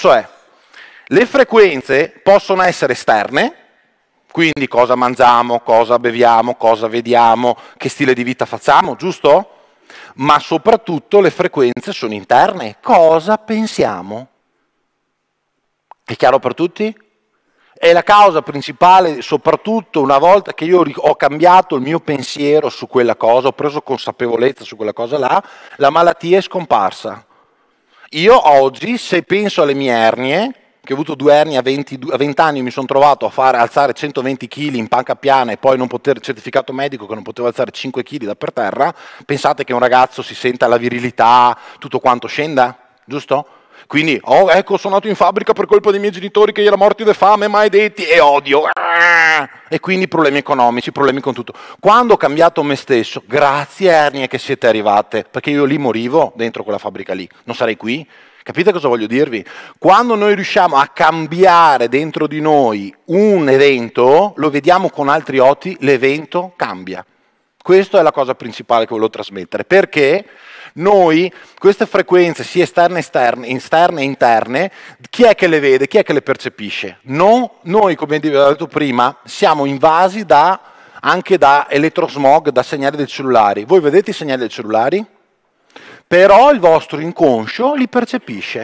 Cioè, le frequenze possono essere esterne, quindi cosa mangiamo, cosa beviamo, cosa vediamo, che stile di vita facciamo, giusto? Ma soprattutto le frequenze sono interne, cosa pensiamo? È chiaro per tutti? È la causa principale, soprattutto una volta che io ho cambiato il mio pensiero su quella cosa, ho preso consapevolezza su quella cosa là, la malattia è scomparsa. Io oggi, se penso alle mie ernie, che ho avuto due ernie a 20, a 20 anni, mi sono trovato a fare alzare 120 kg in panca piana e poi non poter, certificato medico che non potevo alzare 5 kg da per terra, pensate che un ragazzo si senta la virilità, tutto quanto scenda, giusto? Quindi, oh, ecco, sono nato in fabbrica per colpa dei miei genitori che erano morti di fame, maledetti, e odio. E quindi problemi economici, problemi con tutto. Quando ho cambiato me stesso, grazie ernie che siete arrivate, perché io lì morivo dentro quella fabbrica lì, non sarei qui, Capite cosa voglio dirvi? Quando noi riusciamo a cambiare dentro di noi un evento, lo vediamo con altri occhi, l'evento cambia. Questa è la cosa principale che volevo trasmettere, perché noi queste frequenze, sia esterne, esterne, esterne e interne, chi è che le vede, chi è che le percepisce? No, noi, come vi ho detto prima, siamo invasi da, anche da elettrosmog, da segnali dei cellulari. Voi vedete i segnali dei cellulari? però il vostro inconscio li percepisce.